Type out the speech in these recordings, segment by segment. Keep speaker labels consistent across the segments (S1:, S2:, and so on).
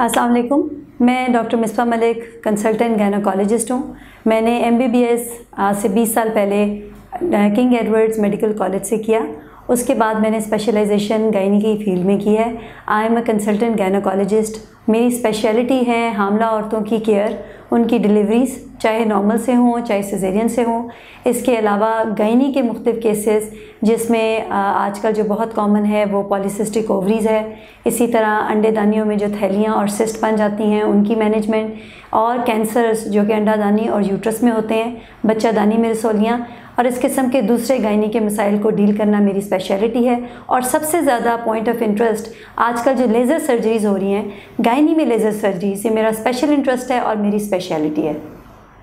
S1: अस्सलाम वालेकुम मैं doctor Misfa Malik consultant gynaecologist हूँ। मैंने एम बी बी एस आज से 20 साल पहले किंग एडवर्ड्स मेडिकल कॉलेज से किया। उसके बाद मैंने स्पेशलाइजेशन गायनी की फ़ील्ड में की है। आई एम अ कंसल्टेंट गैनोकोलॉजिस्ट मेरी स्पेशलिटी है हामला औरतों की केयर उनकी डिलीवरीज चाहे नॉर्मल से हों, चाहे सजेरियन से हों। इसके अलावा गायनी के मुख्तु केसेस जिसमें आजकल जो बहुत कॉमन है, वो पॉलीसिस्टिक ओवरीज़ है। इसी तरह अंडे दानियों में जो थैलियाँ और सिस्ट बन जाती हैं, उनकी मैनेजमेंट और कैंसर्स जो कि अंडादानी और यूट्रस में होते हैं बच्चा दानी में रसोलियाँ और इस किस्म के दूसरे गायनी के मसाइल को डील करना मेरी स्पेशलिटी है। और सबसे ज़्यादा पॉइंट ऑफ़ इंटरेस्ट आजकल जो लेज़र सर्जरीज़ हो रही हैं गायनी में लेज़र सर्जरी से मेरा स्पेशल इंटरेस्ट है और मेरी स्पेशलिटी है।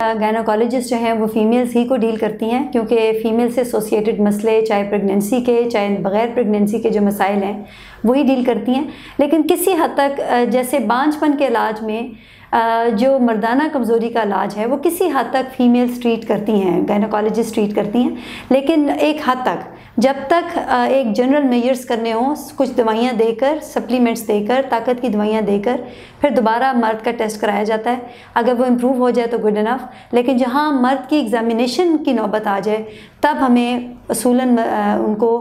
S1: गायनोकोलॉजिस्ट जो हैं, वो फीमेल्स ही को डील करती हैं, क्योंकि फ़ीमेल से एसोसिएटेड मसले, चाहे प्रेगनेंसी के, चाहे बग़ैर प्रेगनेंसी के जो मसाइल हैं वही डील करती हैं। लेकिन किसी हद तक जैसे बांझपन के इलाज में जो मर्दाना कमज़ोरी का इलाज है, वो किसी हद तक फ़ीमेल्स ट्रीट करती हैं गायनोकोलॉजिस्ट ट्रीट करती हैं, लेकिन एक हद तक, जब तक एक जनरल मेयर्स करने हों, कुछ दवाइयाँ देकर सप्लीमेंट्स देकर, ताकत की दवाइयाँ देकर, फिर दोबारा मर्द का टेस्ट कराया जाता है। अगर वो इम्प्रूव हो जाए तो गुड इनफ लेकिन जहाँ मर्द की एग्ज़ामिनेशन की नौबत आ जाए, तब हमें असूलन उनको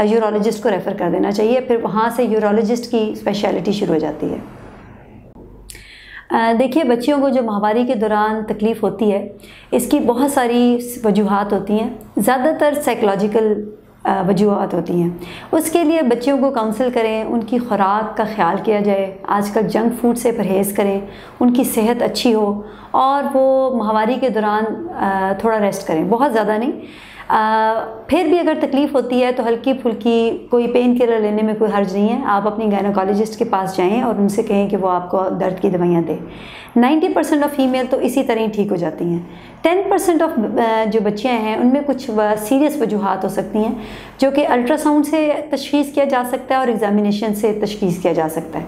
S1: यूरोलॉजिस्ट को रेफ़र कर देना चाहिए, फिर वहाँ से यूरोलॉजिस्ट की स्पेशलिटी शुरू हो जाती है। देखिए, बच्चियों को जो माहवारी के दौरान तकलीफ़ होती है, इसकी बहुत सारी वजूहत होती हैं। ज़्यादातर साइकोलॉजिकल वजूहत होती हैं। उसके लिए बच्चियों को काउंसिल करें उनकी खुराक का ख्याल किया जाए आजकल जंक फ़ूड से परहेज़ करें उनकी सेहत अच्छी हो और वो माहवारी के दौरान थोड़ा रेस्ट करें बहुत ज़्यादा नहीं। आ, फिर भी अगर तकलीफ़ होती है तो हल्की फुल्की कोई पेन किलर लेने में कोई हर्ज नहीं है। आप अपनी गायनोकोलॉजिस्ट के पास जाएँ और उनसे कहें कि वो आपको दर्द की दवाइयाँ दें। 90 परसेंट ऑफ़ फीमेल तो इसी तरह ही ठीक हो जाती हैं। 10 परसेंट ऑफ़ जो बच्चियाँ हैं उनमें कुछ सीरियस वजूहत हो सकती हैं। जो कि अल्ट्रासाउंड से तशखीस किया जा सकता है और एग्ज़ामिनेशन से तशखीस किया जा सकता है।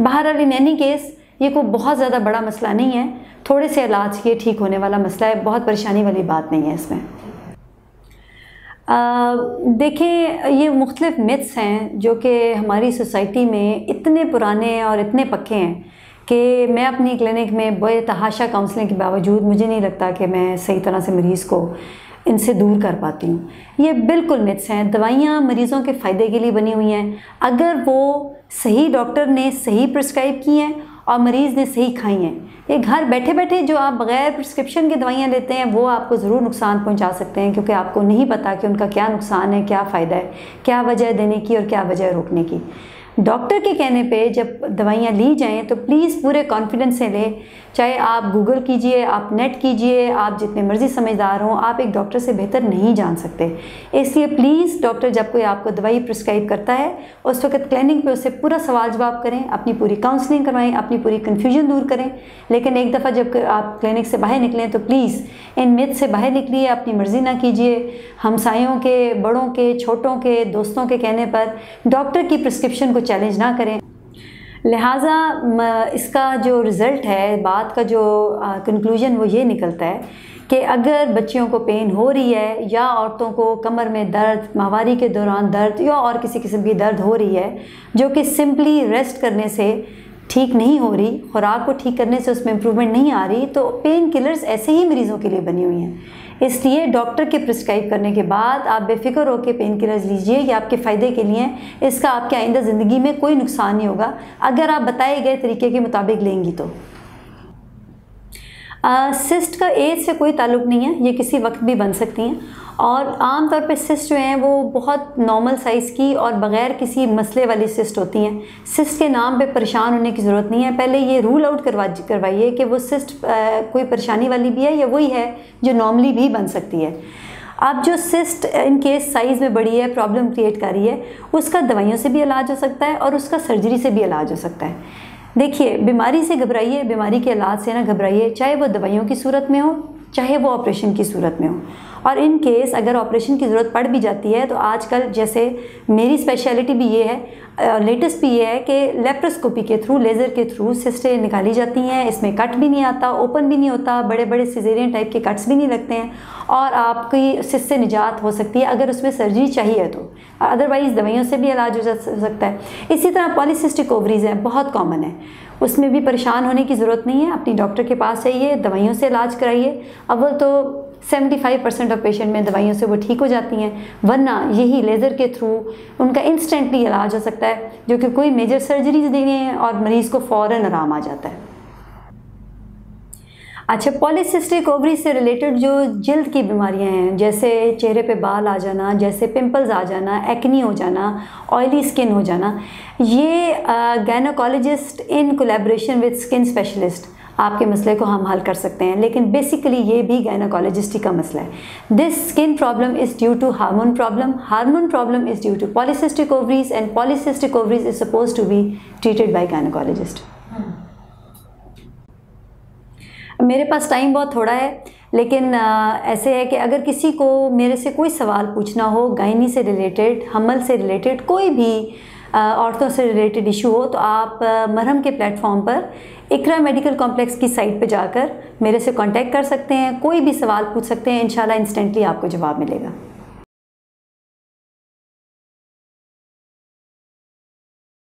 S1: बहर इन एनी केस ये कोई बहुत ज़्यादा बड़ा मसला नहीं है। थोड़े से इलाज के ठीक होने वाला मसला है। बहुत परेशानी वाली बात नहीं है इसमें। देखें ये मुख्तलिफ़ मिथ्स हैं जो कि हमारी सोसाइटी में इतने पुराने और इतने पक्के हैं कि मैं अपनी क्लिनिक में बेतहाशा काउंसलिंग के बावजूद मुझे नहीं लगता कि मैं सही तरह से मरीज़ को इनसे दूर कर पाती हूँ। ये बिल्कुल मिथ्स हैं। दवाइयाँ मरीज़ों के फ़ायदे के लिए बनी हुई हैं। अगर वो सही डॉक्टर ने सही प्रिस्क्राइब की हैं और मरीज़ ने सही खाई हैं, ये घर बैठे बैठे जो आप बग़ैर प्रिस्क्रिप्शन की दवाइयाँ लेते हैं, वो आपको ज़रूर नुकसान पहुँचा सकते हैं, क्योंकि आपको नहीं पता कि उनका क्या नुकसान है, क्या फ़ायदा है, क्या वजह देने की और क्या वजह रोकने की। डॉक्टर के कहने पे जब दवाइयाँ ली जाएँ तो प्लीज़ पूरे कॉन्फिडेंस से लें। चाहे आप गूगल कीजिए, आप नेट कीजिए, आप जितने मर्ज़ी समझदार हों, आप एक डॉक्टर से बेहतर नहीं जान सकते। इसलिए प्लीज़ डॉक्टर जब कोई आपको दवाई प्रिस्क्राइब करता है, उस वक्त क्लिनिक पे उससे पूरा सवाल जवाब करें, अपनी पूरी काउंसलिंग करवाएँ, अपनी पूरी कन्फ्यूज़न दूर करें। लेकिन एक दफ़ा जब आप क्लिनिक से बाहर निकलें तो प्लीज़ इन मिथ से बाहर निकलिए, अपनी मर्ज़ी ना कीजिए। हमसायों के, बड़ों के, छोटों के, दोस्तों के कहने पर डॉक्टर की प्रिस्क्रिप्शन को चैलेंज ना करें। लिहाजा इसका जो रिज़ल्ट है, बात का जो कंक्लूजन वो ये निकलता है कि अगर बच्चियों को पेन हो रही है या औरतों को कमर में दर्द, माहवारी के दौरान दर्द या और किसी किस्म की दर्द हो रही है, जो कि सिंपली रेस्ट करने से ठीक नहीं हो रही, खुराक को ठीक करने से उसमें इम्प्रूवमेंट नहीं आ रही तो पेन किलर्स ऐसे ही मरीज़ों के लिए बनी हुई हैं। इसलिए डॉक्टर के प्रिस्क्राइब करने के बाद आप बेफिक्र होकर पेन किलर्स लीजिए, ये आपके फ़ायदे के लिए इसका आपके आइंदा ज़िंदगी में कोई नुकसान नहीं होगा। अगर आप बताए गए तरीके के मुताबिक लेंगी तो। सिस्ट का एज से कोई ताल्लुक़ नहीं है, ये किसी वक्त भी बन सकती हैं। और आम तौर पे सिस्ट जो हैं, वो बहुत नॉर्मल साइज़ की और बग़ैर किसी मसले वाली सिस्ट होती हैं। सिस्ट के नाम पे परेशान होने की ज़रूरत नहीं है। पहले ये रूल आउट करवा, करवाइए कि वो सिस्ट कोई परेशानी वाली भी है या वही है जो नॉर्मली भी बन सकती है। अब जो सिस्ट इन केस साइज़ में बड़ी है प्रॉब्लम क्रिएट कर रही है, उसका दवाइयों से भी इलाज हो सकता है और उसका सर्जरी से भी इलाज हो सकता है। देखिए, बीमारी से घबराइए, बीमारी के इलाज से ना घबराइए, चाहे वो दवाइयों की सूरत में हो चाहे वो ऑपरेशन की सूरत में हो। और इन केस अगर ऑपरेशन की ज़रूरत पड़ भी जाती है तो आजकल जैसे मेरी स्पेशलिटी भी ये है लेटेस्ट भी ये है कि लेप्रोस्कोपी के थ्रू लेज़र के थ्रू सिस्टें निकाली जाती हैं। इसमें कट भी नहीं आता ओपन भी नहीं होता बड़े बड़े सिजेरियन टाइप के कट्स भी नहीं लगते हैं और आपकी सिस से निजात हो सकती है अगर उसमें सर्जरी चाहिए तो। अदरवाइज़ दवाइयों से भी इलाज हो जा सकता है। इसी तरह पॉलीसिस्टिक ओवरीज़ हैं, बहुत कॉमन है। उसमें भी परेशान होने की ज़रूरत नहीं है, अपनी डॉक्टर के पास जाइए, दवाइयों से इलाज कराइए। अव्वल तो 75 परसेंट ऑफ़ पेशेंट में दवाइयों से वो ठीक हो जाती हैं, वरना यही लेज़र के थ्रू उनका इंस्टेंटली इलाज हो सकता है, जो कि कोई मेजर सर्जरीज देनी है और मरीज़ को फ़ौर आराम आ जाता है। अच्छा पॉलीसिस्टिक ओवरी से रिलेटेड जो जल्द की बीमारियाँ हैं, जैसे चेहरे पे बाल आ जाना, जैसे पिंपल्स आ जाना एक्नी हो जाना ऑयली स्किन हो जाना, ये gynaecologist in collaboration with skin specialist आपके मसले को हम हल कर सकते हैं। लेकिन बेसिकली ये भी गायनाकोलॉजिस्ट का मसला है। This skin problem is due to hormone problem hormone problem is due to polycystic ovaries and polycystic ovaries is suppose to be treated by gynaecologist मेरे पास टाइम बहुत थोड़ा है लेकिन आ, ऐसे है कि अगर किसी को मेरे से कोई सवाल पूछना हो गायनी से रिलेटेड हमल से रिलेटेड कोई भी औरतों से रिलेटेड इशू हो तो आप मरहम के प्लेटफॉर्म पर इकरा मेडिकल कॉम्प्लेक्स की साइट पर जाकर मेरे से कॉन्टैक्ट कर सकते हैं। कोई भी सवाल पूछ सकते हैं। इंशाल्लाह इंस्टेंटली आपको जवाब मिलेगा।